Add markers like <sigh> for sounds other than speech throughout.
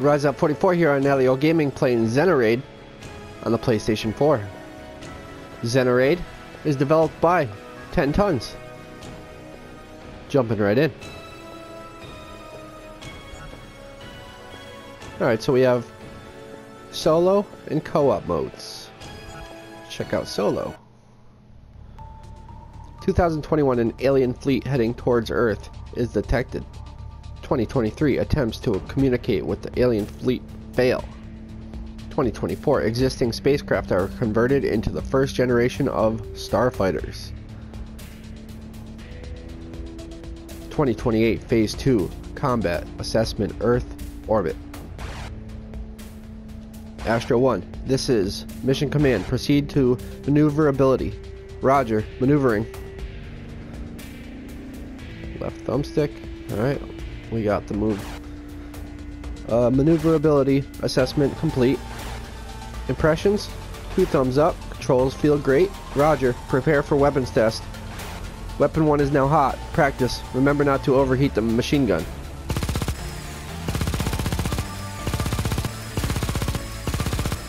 Rise Up 44 here on Nalyo Gaming playing Xenoraid on the PlayStation 4. Xenoraid is developed by 10Tons. Jumping right in. Alright, so we have solo and co-op modes. Check out solo. 2021 an alien fleet heading towards Earth is detected. 2023 attempts to communicate with the alien fleet fail. 2024 existing spacecraft are converted into the first generation of starfighters. 2028 Phase 2 Combat Assessment Earth Orbit. Astro 1, this is Mission Command. Proceed to maneuverability. Roger, maneuvering. Left thumbstick. Alright, we got the move. Uh, maneuverability assessment complete. Impressions, two thumbs up. Controls feel great. Roger, prepare for weapons test. Weapon 1 is now hot. Practice. Remember not to overheat the machine gun.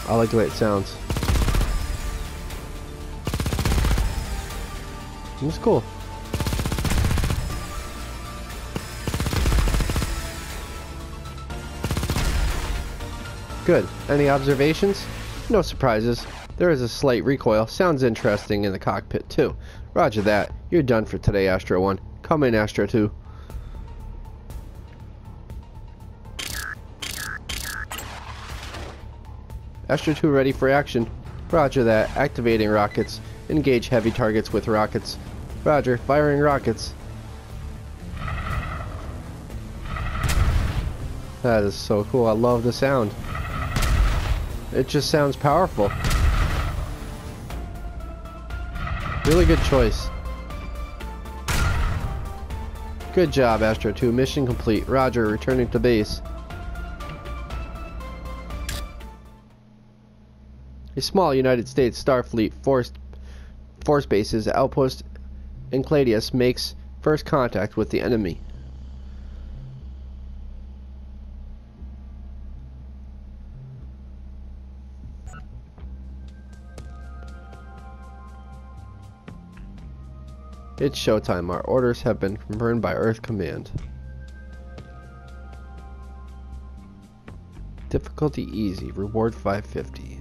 I like the way it sounds. It's cool. Good. Any observations? No surprises. There is a slight recoil. Sounds interesting in the cockpit too. Roger that. You're done for today, Astro 1. Come in, Astro 2. Astro 2 ready for action. Roger that. Activating rockets. Engage heavy targets with rockets. Roger. Firing rockets. That is so cool. I love the sound. It just sounds powerful. Really good choice. Good job, Astro 2. Mission complete. Roger, returning to base. A small United States Starfleet force, force base's outpost in Cladius makes first contact with the enemy. It's showtime. Our orders have been confirmed by Earth Command. Difficulty easy. Reward 550.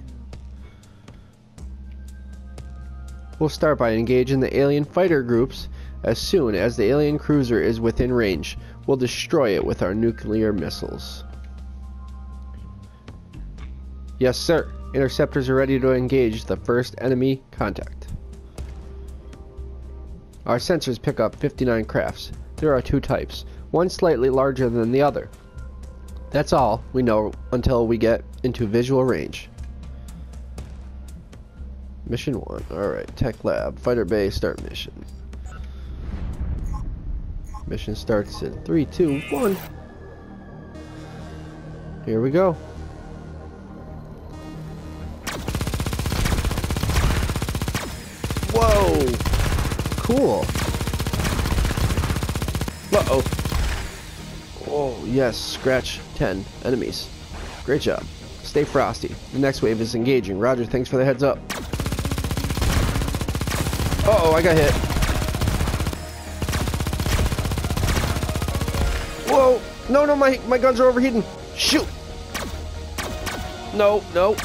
We'll start by engaging the alien fighter groups. As soon as the alien cruiser is within range, we'll destroy it with our nuclear missiles. Yes, sir. Interceptors are ready to engage the first enemy contact. Our sensors pick up 59 crafts. There are two types, one slightly larger than the other. That's all we know until we get into visual range. Mission 1. Alright, Tech Lab, Fighter Bay, start mission. Mission starts in 3, 2, 1. Here we go. Yes, scratch 10 enemies. Great job. Stay frosty. The next wave is engaging. Roger, thanks for the heads up. Uh oh I got hit. Whoa! No, no, my, my guns are overheating. Shoot! No, no.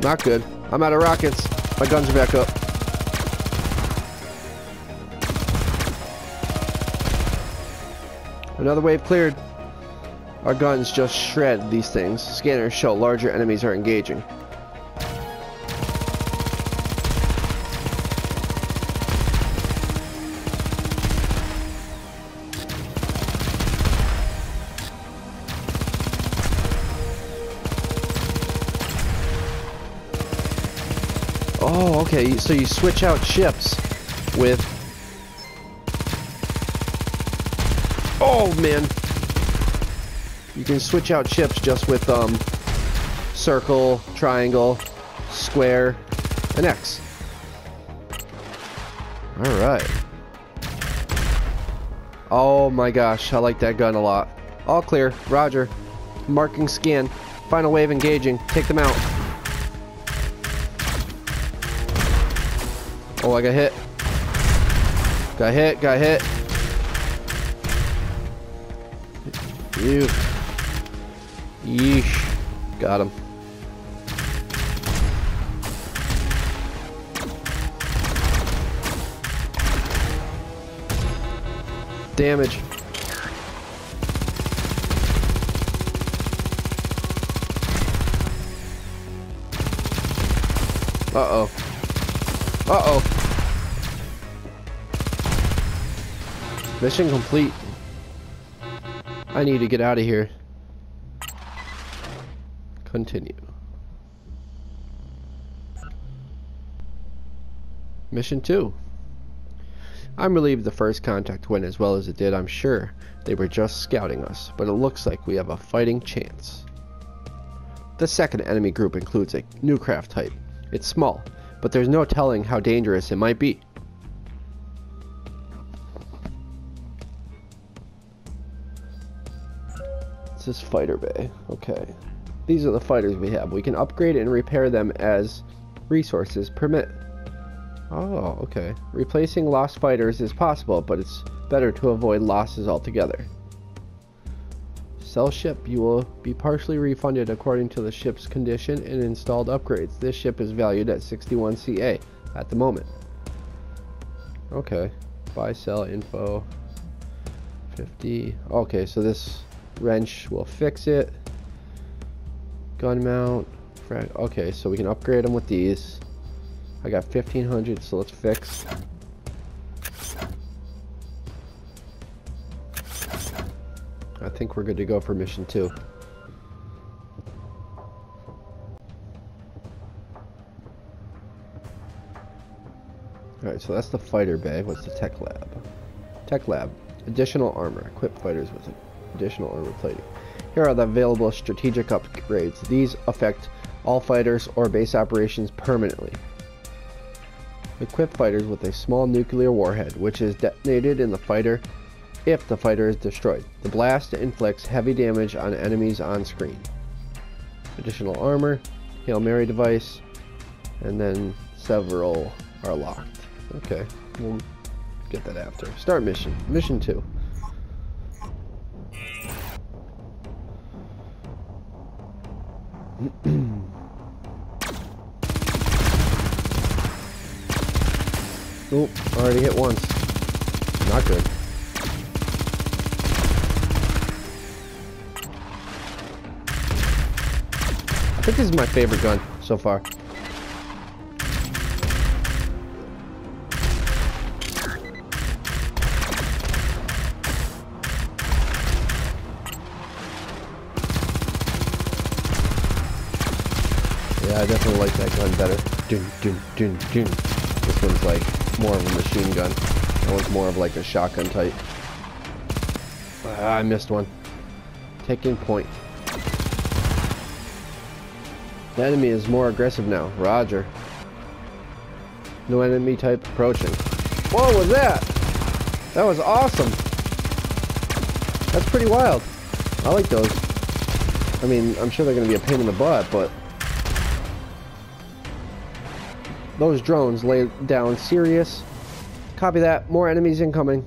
Not good. I'm out of rockets. My guns are back up. Another wave cleared. Our guns just shred these things. Scanners show larger enemies are engaging. Oh, okay, so you switch out ships with... Oh, man! You can switch out chips just with, um, circle, triangle, square, and X. Alright. Oh my gosh, I like that gun a lot. All clear. Roger. Marking scan. Final wave engaging. Take them out. Oh, I got hit. Got hit, got hit. You. Yeesh. Got him. Damage. Uh-oh. Uh-oh. Mission complete. I need to get out of here. Continue. Mission 2. I'm relieved the first contact went as well as it did, I'm sure. They were just scouting us, but it looks like we have a fighting chance. The second enemy group includes a new craft type. It's small, but there's no telling how dangerous it might be. This fighter bay. Okay. These are the fighters we have. We can upgrade and repair them as resources permit. Oh, okay. Replacing lost fighters is possible, but it's better to avoid losses altogether. Sell ship. You will be partially refunded according to the ship's condition and installed upgrades. This ship is valued at 61 CA at the moment. Okay. Buy, sell, info. 50. Okay, so this wrench will fix it. Gun mount. Okay, so we can upgrade them with these. I got 1500, so let's fix. I think we're good to go for mission two. Alright, so that's the fighter bay. What's the tech lab? Tech lab. Additional armor. Equip fighters with additional armor plating. Here are the available strategic upgrades. These affect all fighters or base operations permanently. Equip fighters with a small nuclear warhead, which is detonated in the fighter if the fighter is destroyed. The blast inflicts heavy damage on enemies on screen. Additional armor, Hail Mary device, and then several are locked. Okay, we'll get that after. Start mission. Mission 2. <clears throat> Oop, already hit once. Not good. I think this is my favorite gun so far. Definitely like that gun better. Dun, dun, dun, dun. This one's like more of a machine gun. That one's more of like a shotgun type. Ah, I missed one. Taking point. The enemy is more aggressive now. Roger. No enemy type approaching. What was that? That was awesome. That's pretty wild. I like those. I mean, I'm sure they're going to be a pain in the butt, but... Those drones lay down serious. Copy that. More enemies incoming.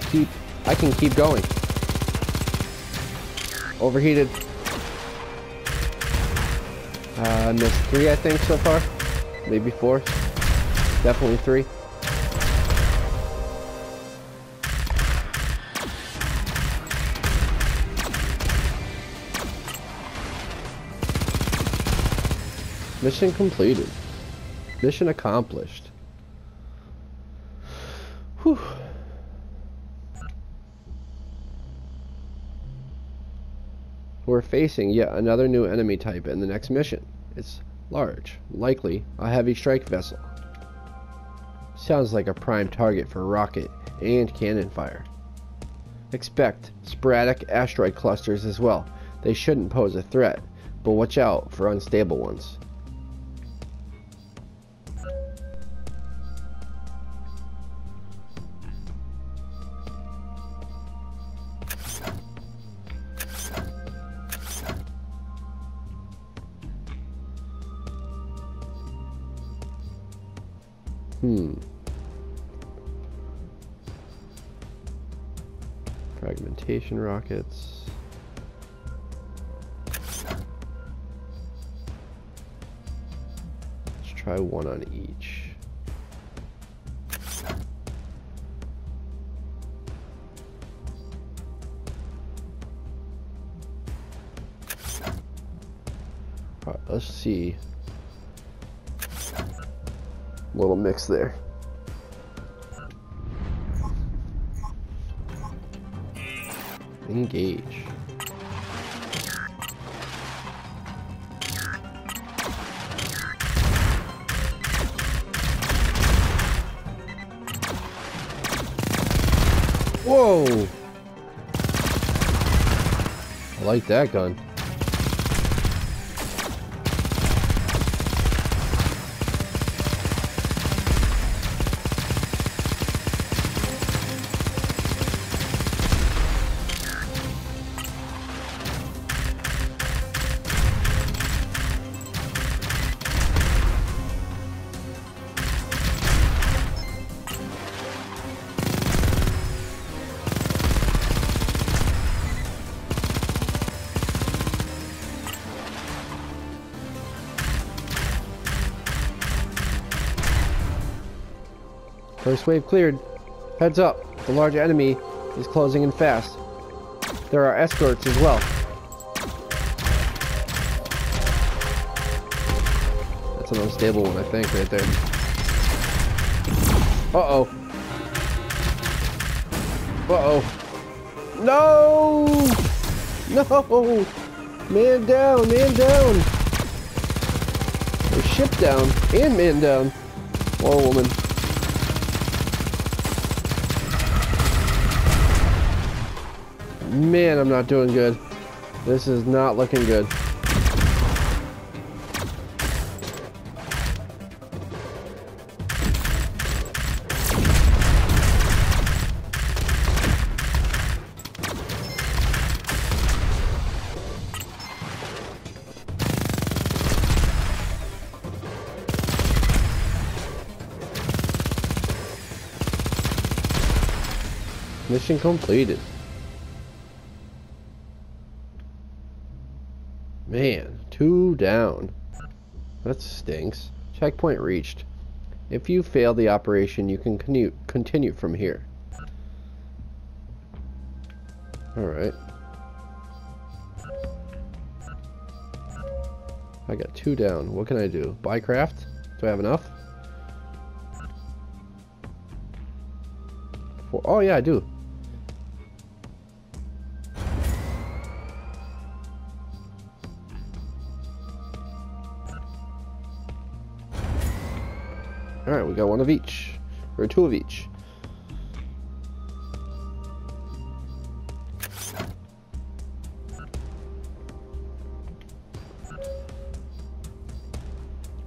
I keep, I can keep going. Overheated. Uh, missed three, I think, so far. Maybe four. Definitely three. Mission completed. Mission accomplished. Facing yet another new enemy type in the next mission. It's large, likely a heavy strike vessel. Sounds like a prime target for rocket and cannon fire. Expect sporadic asteroid clusters as well. They shouldn't pose a threat, but watch out for unstable ones. Hmm. Fragmentation rockets. Let's try one on each. Let's see mix there. Engage. Whoa! I like that gun. Wave cleared. Heads up, the large enemy is closing in fast. There are escorts as well. That's an unstable one, I think, right there. Uh-oh. Uh-oh. No! No! Man down, man down! Ship down, and man down. Or woman. Man, I'm not doing good. This is not looking good. Mission completed. Down. That stinks. Checkpoint reached. If you fail the operation, you can continue, from here. Alright. I got two down. What can I do? Buy craft? Do I have enough? Four. Oh yeah, I do. Got one of each. Or two of each.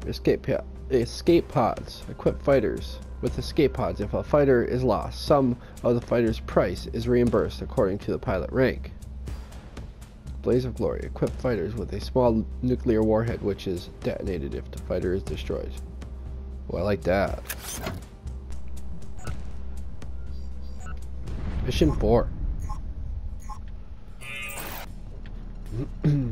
Escape, escape pods. Equip fighters with escape pods. If a fighter is lost, some of the fighter's price is reimbursed according to the pilot rank. Blaze of Glory. Equip fighters with a small nuclear warhead which is detonated if the fighter is destroyed. Oh, I like that. Mission 4. <clears throat>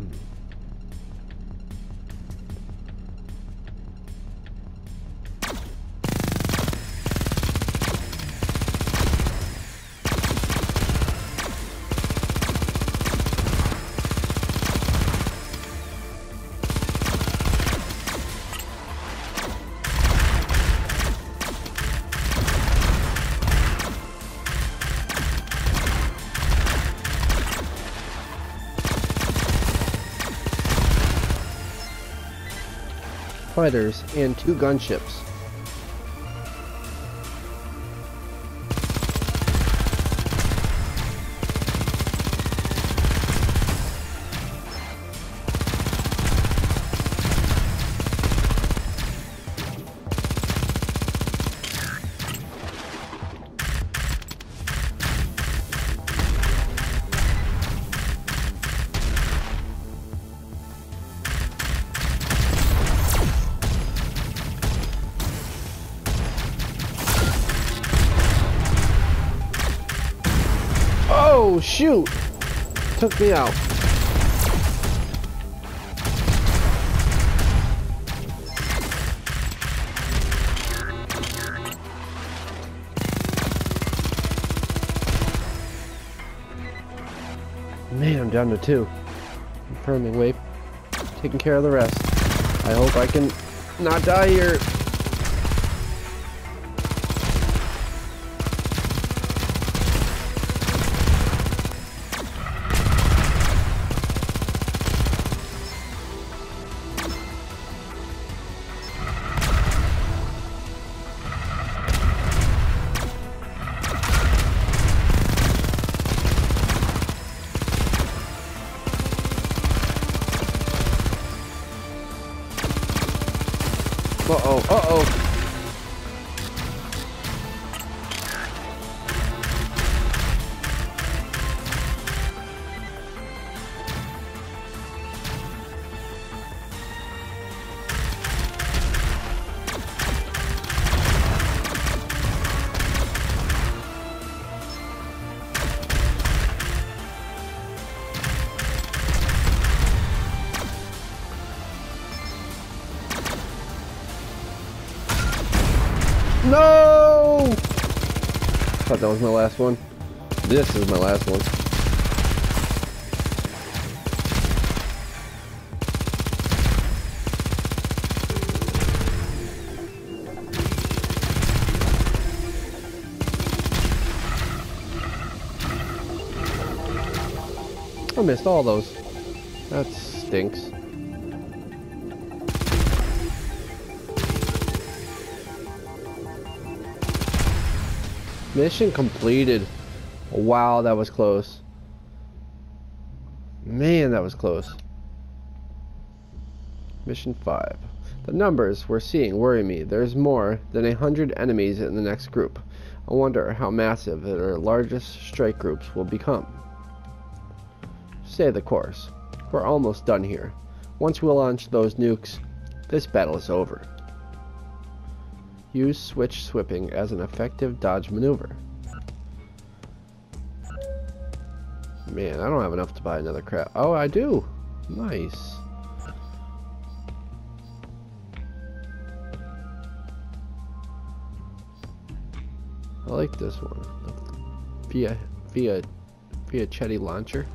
fighters, and two gunships. Shoot! Took me out. Man, I'm down to two. Confirming wave. Taking care of the rest. I hope I can not die here. That was my last one. This is my last one. I missed all those. That stinks. Mission completed. Wow, that was close. Man, that was close. Mission 5. The numbers we're seeing worry me. There's more than a hundred enemies in the next group. I wonder how massive our largest strike groups will become. Stay the course. We're almost done here. Once we launch those nukes, this battle is over. Use switch swipping as an effective dodge maneuver. Man, I don't have enough to buy another crap. Oh, I do. Nice. I like this one. Via via via Chetty launcher.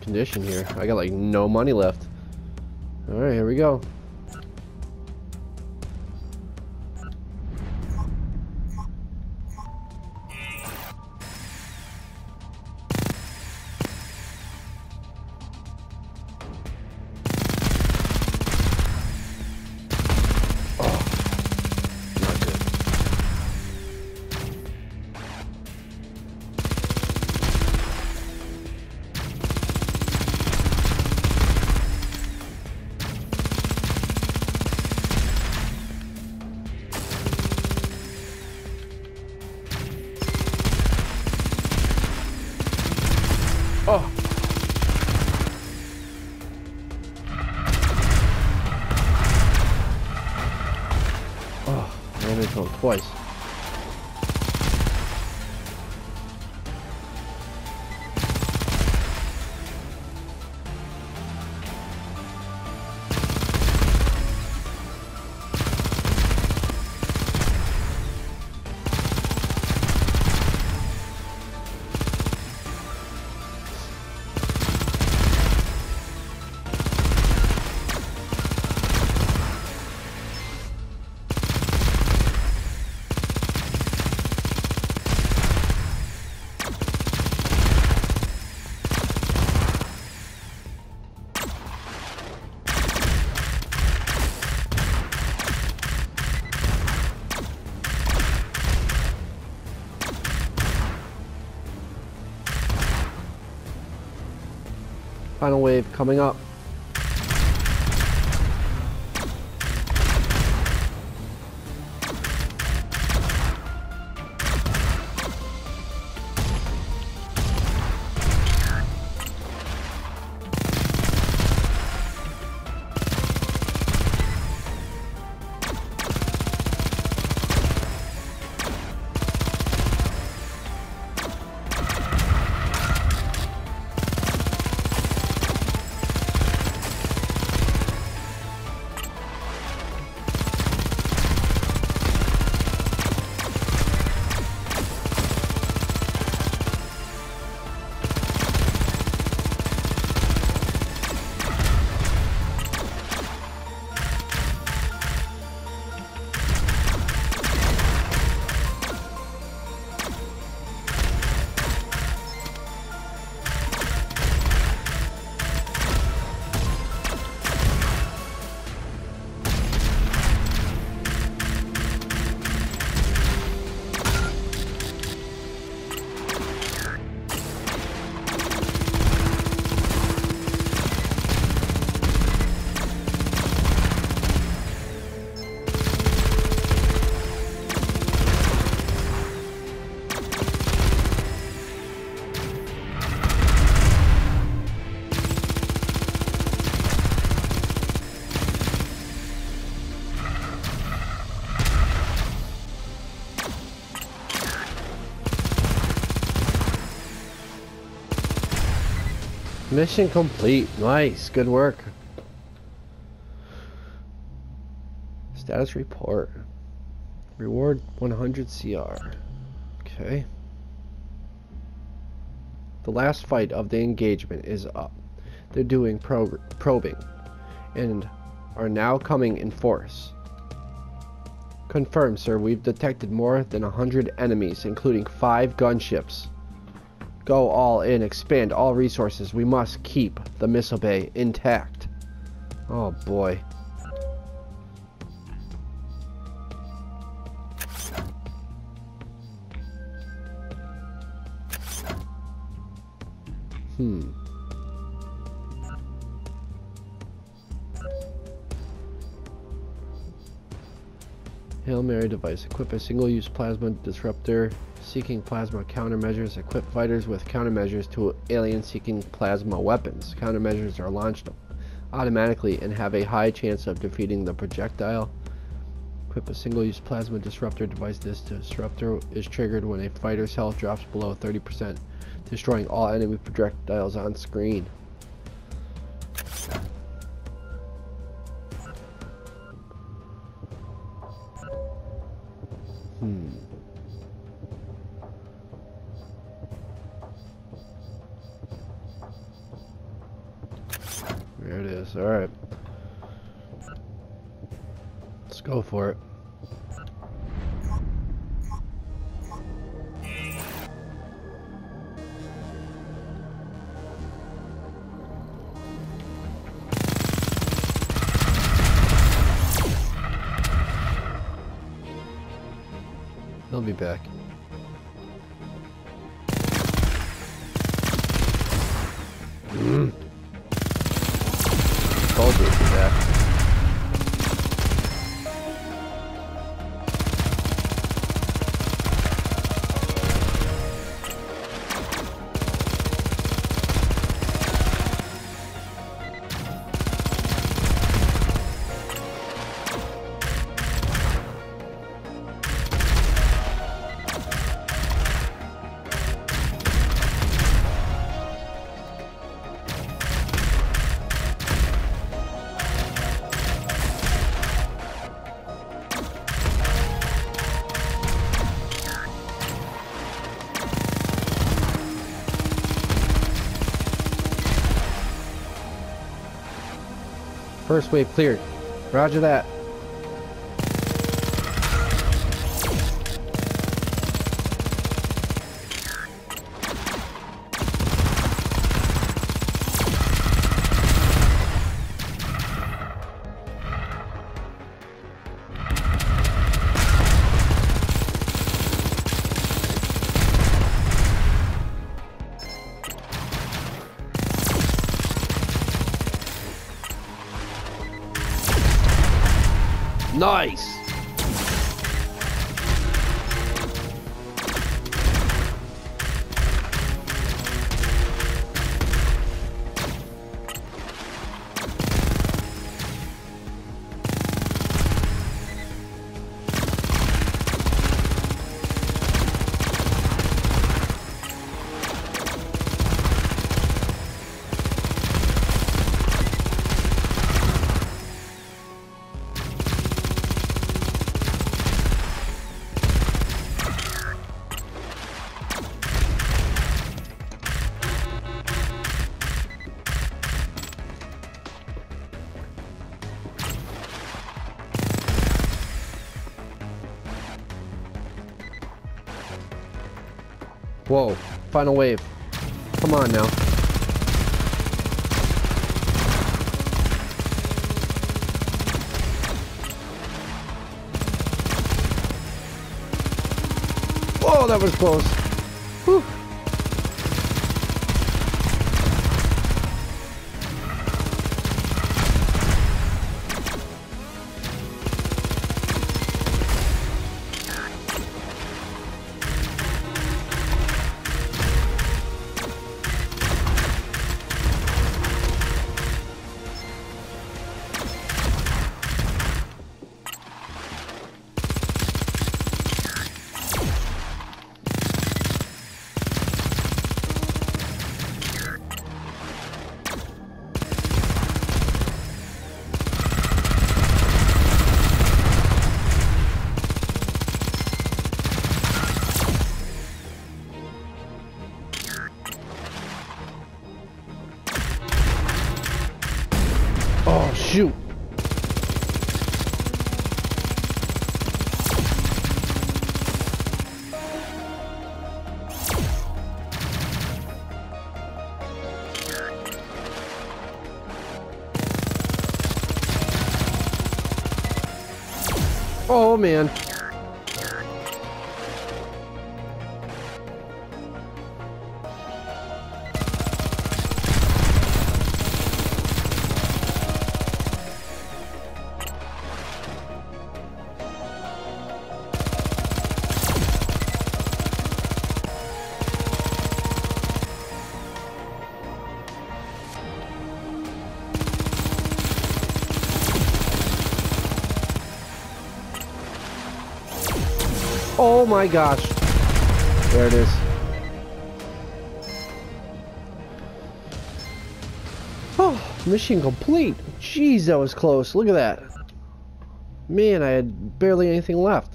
Condition here. I got like no money left. Alright, here we go. Oh. Oh, I into him twice. Final wave coming up. Mission complete. Nice. Good work. Status report. Reward 100 CR. Okay. The last fight of the engagement is up. They're doing probing and are now coming in force. Confirmed, sir. We've detected more than a hundred enemies, including five gunships. Go all in, expand all resources. We must keep the missile bay intact. Oh boy. Hmm. Hail Mary device. Equip a single-use plasma disruptor seeking plasma countermeasures equip fighters with countermeasures to alien seeking plasma weapons. Countermeasures are launched automatically and have a high chance of defeating the projectile. Equip a single-use plasma disruptor device. This disruptor is triggered when a fighter's health drops below 30%, destroying all enemy projectiles on screen. For it. First wave cleared. Roger that. Nice! Whoa, final wave. Come on now. Whoa, that was close. Shoot. Oh, man. Oh my gosh. There it is. Oh, mission complete. Jeez, that was close. Look at that. Man, I had barely anything left.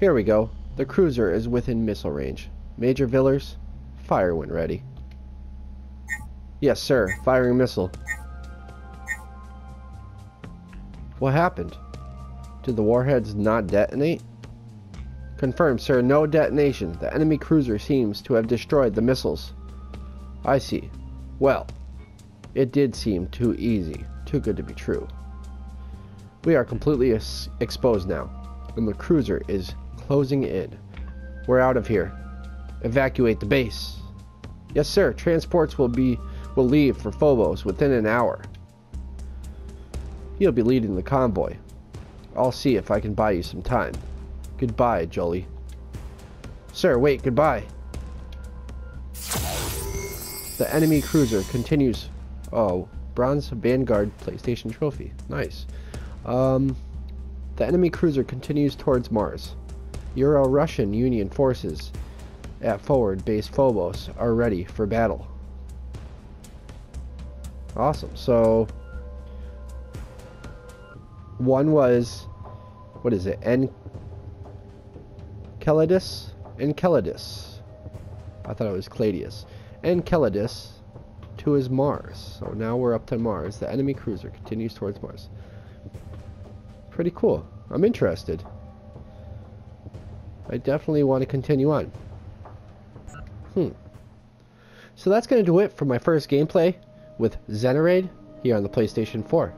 Here we go. The cruiser is within missile range. Major Villers, fire when ready. Yes, sir. Firing missile. What happened? Did the warheads not detonate? Confirmed, sir. No detonation. The enemy cruiser seems to have destroyed the missiles. I see. Well, it did seem too easy. Too good to be true. We are completely exposed now, and the cruiser is closing in. We're out of here. Evacuate the base. Yes, sir. Transports will be will leave for Phobos within an hour. You'll be leading the convoy. I'll see if I can buy you some time. Goodbye, Jolie. Sir, wait, goodbye. The enemy cruiser continues. Oh, bronze Vanguard PlayStation trophy. Nice. Um, the enemy cruiser continues towards Mars. Euro-Russian Union forces at forward base Phobos are ready for battle. Awesome. So one was what is it? Enceladus? Enceladus. I thought it was Cladius. Enceladus to his Mars. So now we're up to Mars. The enemy cruiser continues towards Mars. Pretty cool. I'm interested. I definitely want to continue on. Hmm. So that's going to do it for my first gameplay with Xenoraid here on the PlayStation 4.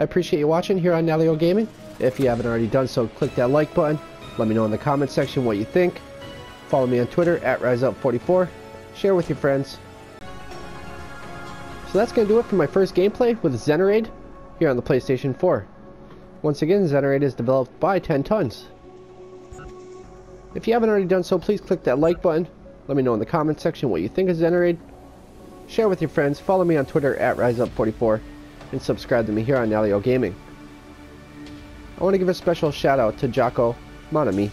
I appreciate you watching here on Nalyo Gaming. If you haven't already done so, click that like button. Let me know in the comment section what you think. Follow me on Twitter at RiseUp44. Share with your friends. So that's going to do it for my first gameplay with Xenoraid here on the PlayStation 4. Once again, Xenoraid is developed by 10Tons. If you haven't already done so, please click that like button. Let me know in the comment section what you think of Xenoraid. Share with your friends, follow me on Twitter at RiseUp44, and subscribe to me here on Nalyo Gaming. I want to give a special shout out to Jocko Monami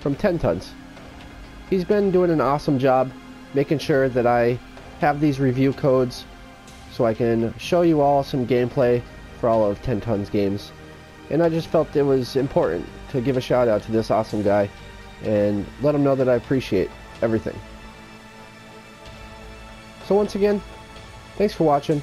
from 10Tons. He's been doing an awesome job making sure that I have these review codes so I can show you all some gameplay for all of 10Tons games. And I just felt it was important to give a shout out to this awesome guy and let him know that I appreciate everything. So once again, thanks for watching.